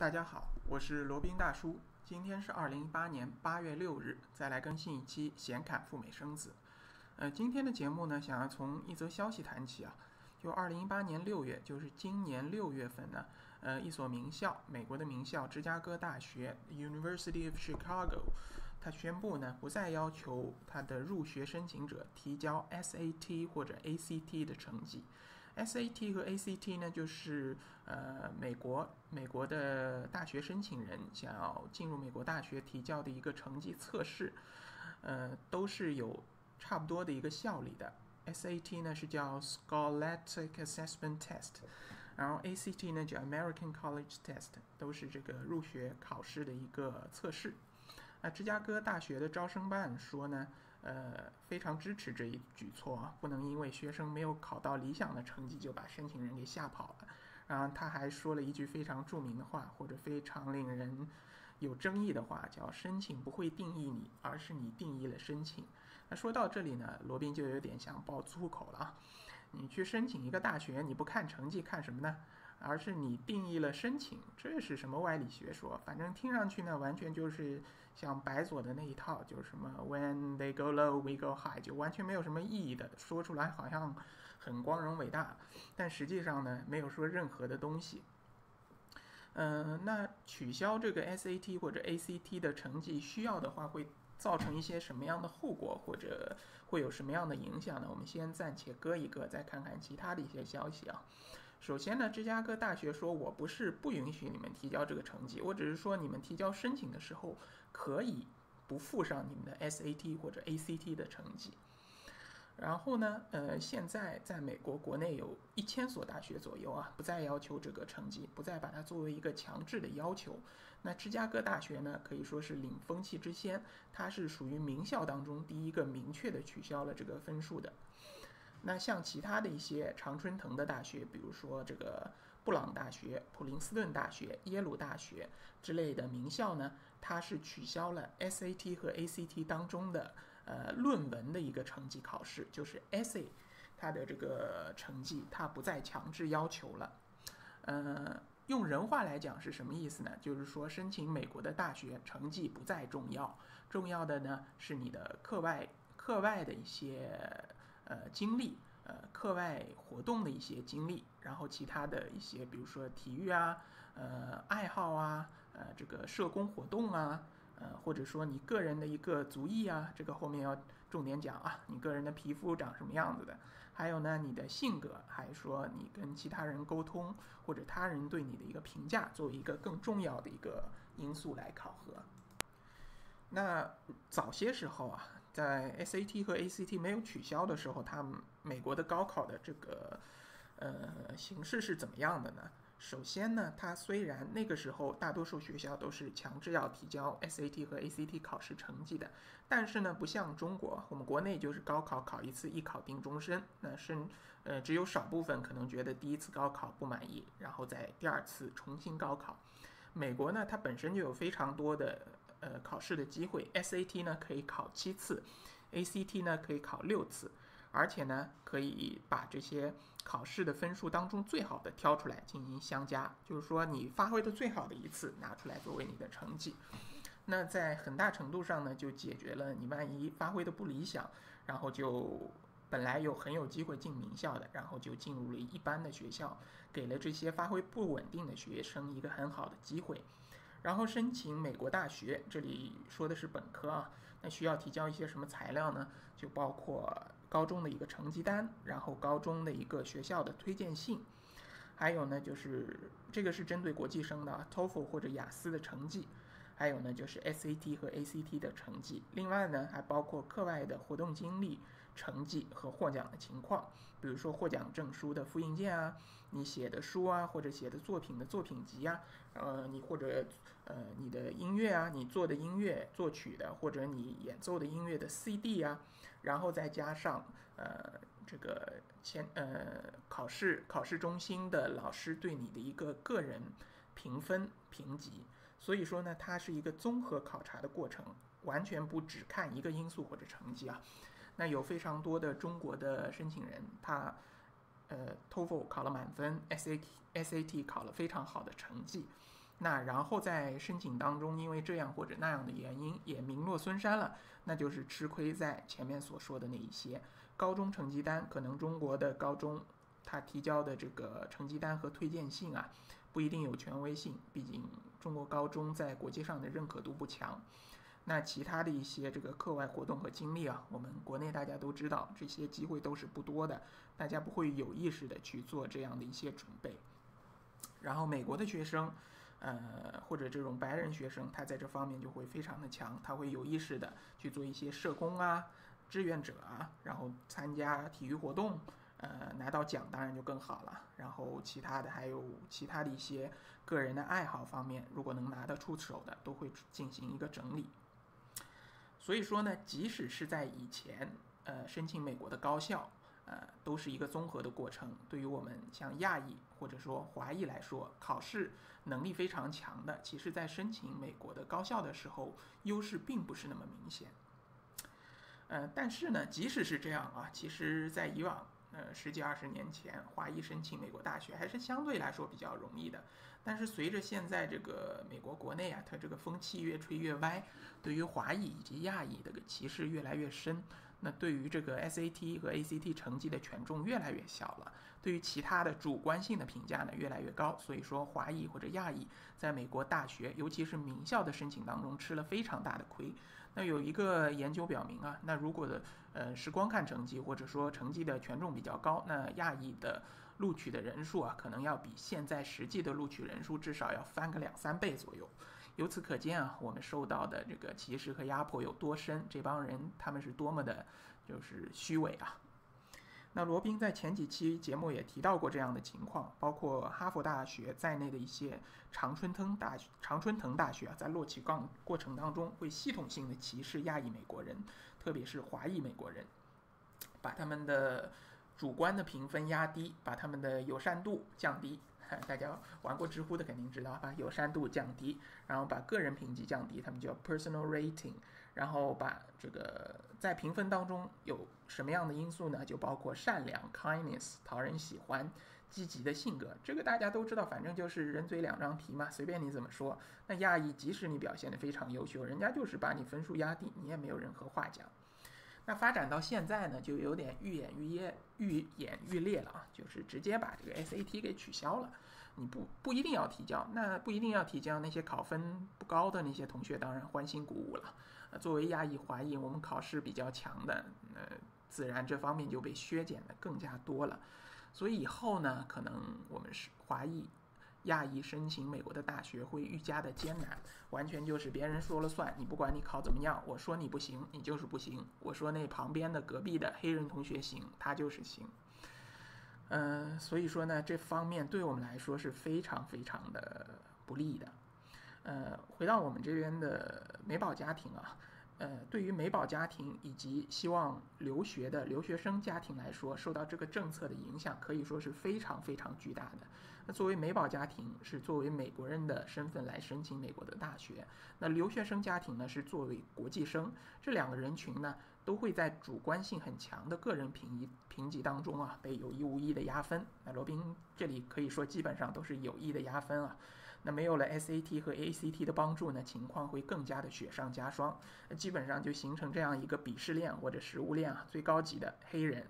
大家好，我是罗宾大叔。今天是二零一八年八月六日，再来更新一期显侃赴美生子。呃，今天的节目呢，想要从一则消息谈起啊。就二零一八年六月，就是今年六月份呢，呃，一所名校，美国的名校芝加哥大学 （University of Chicago），它宣布呢，不再要求它的入学申请者提交 SAT 或者 ACT 的成绩。SAT 和 ACT 呢，就是呃，美国美国的大学申请人想要进入美国大学提交的一个成绩测试，呃，都是有差不多的一个效力的。SAT 呢是叫 Scholastic Assessment Test，然后 ACT 呢叫 American College Test，都是这个入学考试的一个测试。那芝加哥大学的招生办说呢，呃，非常支持这一举措，不能因为学生没有考到理想的成绩就把申请人给吓跑了。然后他还说了一句非常著名的话，或者非常令人有争议的话，叫“申请不会定义你，而是你定义了申请”。那说到这里呢，罗宾就有点想爆粗口了啊！你去申请一个大学，你不看成绩，看什么呢？而是你定义了申请，这是什么歪理学说？反正听上去呢，完全就是像白左的那一套，就是什么 When they go low, we go high，就完全没有什么意义的。说出来好像很光荣伟大，但实际上呢，没有说任何的东西。嗯，那取消这个 SAT 或者 ACT 的成绩，需要的话会造成一些什么样的后果，或者会有什么样的影响呢？我们先暂且搁一搁，再看看其他的一些消息啊。首先呢，芝加哥大学说，我不是不允许你们提交这个成绩，我只是说你们提交申请的时候可以不附上你们的 SAT 或者 ACT 的成绩。然后呢，呃，现在在美国国内有一千所大学左右啊，不再要求这个成绩，不再把它作为一个强制的要求。那芝加哥大学呢，可以说是领风气之先，它是属于名校当中第一个明确的取消了这个分数的。那像其他的一些常春藤的大学，比如说这个布朗大学、普林斯顿大学、耶鲁大学之类的名校呢，它是取消了 SAT 和 ACT 当中的呃论文的一个成绩考试，就是 essay，它的这个成绩它不再强制要求了。呃，用人话来讲是什么意思呢？就是说申请美国的大学成绩不再重要，重要的呢是你的课外课外的一些。呃，经历，呃，课外活动的一些经历，然后其他的一些，比如说体育啊，呃，爱好啊，呃，这个社工活动啊，呃，或者说你个人的一个族裔啊，这个后面要重点讲啊，你个人的皮肤长什么样子的，还有呢，你的性格，还说你跟其他人沟通或者他人对你的一个评价，作为一个更重要的一个因素来考核。那早些时候啊，在 SAT 和 ACT 没有取消的时候，他们美国的高考的这个呃形式是怎么样的呢？首先呢，它虽然那个时候大多数学校都是强制要提交 SAT 和 ACT 考试成绩的，但是呢，不像中国，我们国内就是高考考一次，一考定终身。那是呃，只有少部分可能觉得第一次高考不满意，然后再第二次重新高考。美国呢，它本身就有非常多的。呃，考试的机会，SAT 呢可以考七次，ACT 呢可以考六次，而且呢可以把这些考试的分数当中最好的挑出来进行相加，就是说你发挥的最好的一次拿出来作为你的成绩。那在很大程度上呢，就解决了你万一发挥的不理想，然后就本来有很有机会进名校的，然后就进入了一般的学校，给了这些发挥不稳定的学生一个很好的机会。然后申请美国大学，这里说的是本科啊，那需要提交一些什么材料呢？就包括高中的一个成绩单，然后高中的一个学校的推荐信，还有呢就是这个是针对国际生的 TOEFL 或者雅思的成绩，还有呢就是 SAT 和 ACT 的成绩，另外呢还包括课外的活动经历。成绩和获奖的情况，比如说获奖证书的复印件啊，你写的书啊，或者写的作品的作品集啊，呃，你或者呃你的音乐啊，你做的音乐作曲的，或者你演奏的音乐的 CD 啊，然后再加上呃这个前呃考试考试中心的老师对你的一个个人评分评级，所以说呢，它是一个综合考察的过程，完全不只看一个因素或者成绩啊。那有非常多的中国的申请人，他呃，TOEFL 考了满分，SAT SAT 考了非常好的成绩，那然后在申请当中，因为这样或者那样的原因也名落孙山了，那就是吃亏在前面所说的那一些高中成绩单，可能中国的高中他提交的这个成绩单和推荐信啊，不一定有权威性，毕竟中国高中在国际上的认可度不强。那其他的一些这个课外活动和经历啊，我们国内大家都知道，这些机会都是不多的，大家不会有意识的去做这样的一些准备。然后美国的学生。呃，或者这种白人学生，他在这方面就会非常的强，他会有意识的去做一些社工啊、志愿者啊，然后参加体育活动，呃，拿到奖当然就更好了。然后其他的还有其他的一些个人的爱好方面，如果能拿得出手的，都会进行一个整理。所以说呢，即使是在以前，呃，申请美国的高校。呃，都是一个综合的过程。对于我们像亚裔或者说华裔来说，考试能力非常强的，其实在申请美国的高校的时候，优势并不是那么明显。呃，但是呢，即使是这样啊，其实在以往呃十几二十年前，华裔申请美国大学还是相对来说比较容易的。但是随着现在这个美国国内啊，它这个风气越吹越歪，对于华裔以及亚裔这个歧视越来越深。那对于这个 SAT 和 ACT 成绩的权重越来越小了，对于其他的主观性的评价呢越来越高，所以说华裔或者亚裔在美国大学，尤其是名校的申请当中吃了非常大的亏。那有一个研究表明啊，那如果的呃是光看成绩或者说成绩的权重比较高，那亚裔的录取的人数啊，可能要比现在实际的录取人数至少要翻个两三倍左右。由此可见啊，我们受到的这个歧视和压迫有多深？这帮人他们是多么的，就是虚伪啊！那罗宾在前几期节目也提到过这样的情况，包括哈佛大学在内的一些常春藤大学常春藤大学啊，在录取杠过程当中会系统性的歧视亚裔美国人，特别是华裔美国人，把他们的主观的评分压低，把他们的友善度降低。大家玩过知乎的肯定知道，把友善度降低，然后把个人评级降低，他们叫 personal rating，然后把这个在评分当中有什么样的因素呢？就包括善良 kindness，讨人喜欢，积极的性格，这个大家都知道，反正就是人嘴两张皮嘛，随便你怎么说。那亚裔即使你表现的非常优秀，人家就是把你分数压低，你也没有任何话讲。那发展到现在呢，就有点愈演愈烈，愈演愈烈了啊！就是直接把这个 SAT 给取消了，你不不一定要提交，那不一定要提交，那些考分不高的那些同学当然欢欣鼓舞了。作为亚裔、华裔，我们考试比较强的，呃，自然这方面就被削减的更加多了。所以以后呢，可能我们是华裔。亚裔申请美国的大学会愈加的艰难，完全就是别人说了算。你不管你考怎么样，我说你不行，你就是不行。我说那旁边的隔壁的黑人同学行，他就是行。嗯，所以说呢，这方面对我们来说是非常非常的不利的。呃，回到我们这边的美宝家庭啊。呃，对于美宝家庭以及希望留学的留学生家庭来说，受到这个政策的影响可以说是非常非常巨大的。那作为美宝家庭是作为美国人的身份来申请美国的大学，那留学生家庭呢是作为国际生，这两个人群呢都会在主观性很强的个人评评级当中啊被有意无意的压分。那罗宾这里可以说基本上都是有意的压分啊。那没有了 SAT 和 ACT 的帮助呢，情况会更加的雪上加霜，基本上就形成这样一个鄙视链或者食物链啊，最高级的黑人，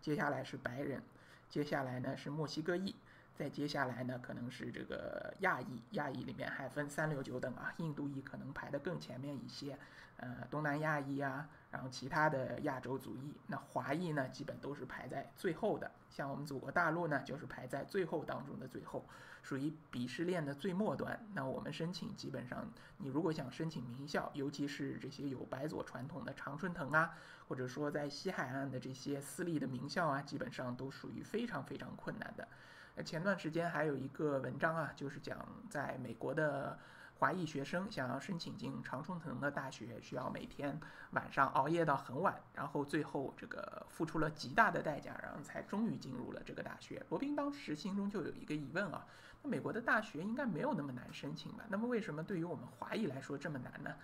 接下来是白人，接下来呢是墨西哥裔，再接下来呢可能是这个亚裔，亚裔里面还分三六九等啊，印度裔可能排得更前面一些，呃，东南亚裔啊。然后其他的亚洲族裔，那华裔呢，基本都是排在最后的。像我们祖国大陆呢，就是排在最后当中的最后，属于鄙视链的最末端。那我们申请，基本上你如果想申请名校，尤其是这些有白左传统的常春藤啊，或者说在西海岸的这些私立的名校啊，基本上都属于非常非常困难的。那前段时间还有一个文章啊，就是讲在美国的。华裔学生想要申请进常春藤的大学，需要每天晚上熬夜到很晚，然后最后这个付出了极大的代价，然后才终于进入了这个大学。罗宾当时心中就有一个疑问啊，那美国的大学应该没有那么难申请吧？那么为什么对于我们华裔来说这么难呢？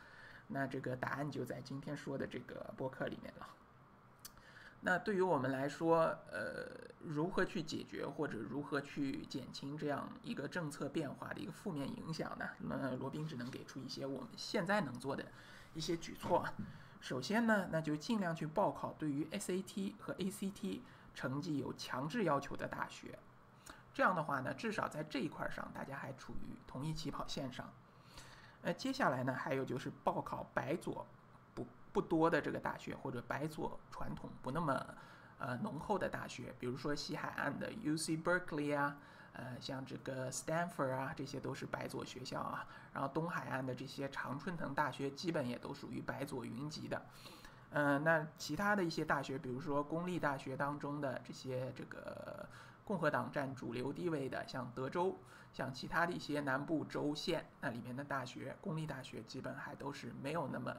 那这个答案就在今天说的这个播客里面了。那对于我们来说，呃，如何去解决或者如何去减轻这样一个政策变化的一个负面影响呢？那罗宾只能给出一些我们现在能做的一些举措。首先呢，那就尽量去报考对于 SAT 和 ACT 成绩有强制要求的大学。这样的话呢，至少在这一块上，大家还处于同一起跑线上。呃，接下来呢，还有就是报考白左不多的这个大学，或者白左传统不那么呃浓厚的大学，比如说西海岸的 UC Berkeley 啊，呃，像这个 Stanford 啊，这些都是白左学校啊。然后东海岸的这些常春藤大学，基本也都属于白左云集的。嗯，那其他的一些大学，比如说公立大学当中的这些这个。共和党占主流地位的，像德州，像其他的一些南部州县，那里面的大学，公立大学基本还都是没有那么，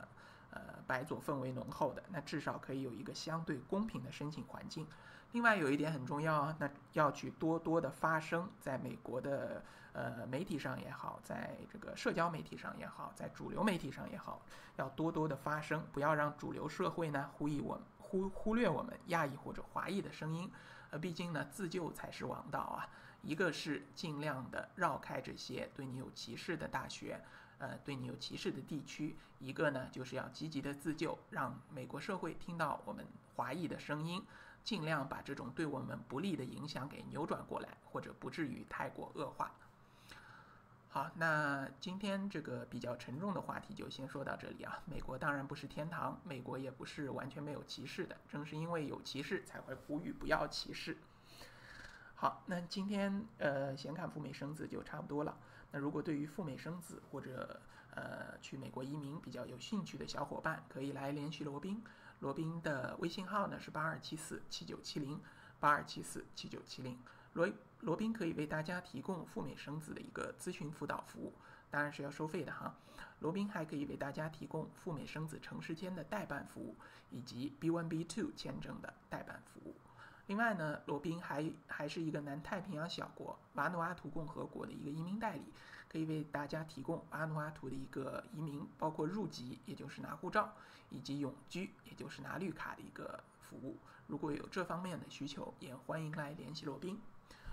呃，白左氛围浓厚的。那至少可以有一个相对公平的申请环境。另外有一点很重要啊，那要去多多的发声，在美国的呃媒体上也好，在这个社交媒体上也好，在主流媒体上也好，要多多的发声，不要让主流社会呢忽视我们忽忽略我们亚裔或者华裔的声音。呃，毕竟呢，自救才是王道啊。一个是尽量的绕开这些对你有歧视的大学，呃，对你有歧视的地区；一个呢，就是要积极的自救，让美国社会听到我们华裔的声音，尽量把这种对我们不利的影响给扭转过来，或者不至于太过恶化。好，那今天这个比较沉重的话题就先说到这里啊。美国当然不是天堂，美国也不是完全没有歧视的。正是因为有歧视，才会呼吁不要歧视。好，那今天呃，显卡赴美生子就差不多了。那如果对于赴美生子或者呃去美国移民比较有兴趣的小伙伴，可以来联系罗宾。罗宾的微信号呢是八二七四七九七零八二七四七九七零。罗罗宾可以为大家提供赴美生子的一个咨询辅导服务，当然是要收费的哈。罗宾还可以为大家提供赴美生子城市间的代办服务，以及 B1、B2 签证的代办服务。另外呢，罗宾还还是一个南太平洋小国瓦努阿图共和国的一个移民代理，可以为大家提供瓦努阿图的一个移民，包括入籍，也就是拿护照，以及永居，也就是拿绿卡的一个服务。如果有这方面的需求，也欢迎来联系罗宾。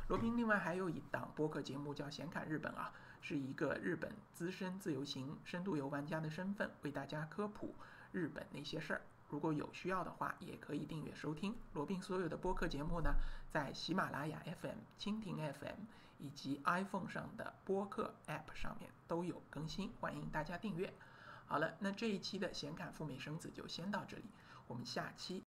罗宾另外还有一档播客节目叫《显侃日本》啊，是一个日本资深自由行深度游玩家的身份为大家科普日本那些事儿。如果有需要的话，也可以订阅收听罗宾所有的播客节目呢，在喜马拉雅 FM、蜻蜓 FM 以及 iPhone 上的播客 App 上面都有更新，欢迎大家订阅。好了，那这一期的显侃赴美生子就先到这里，我们下期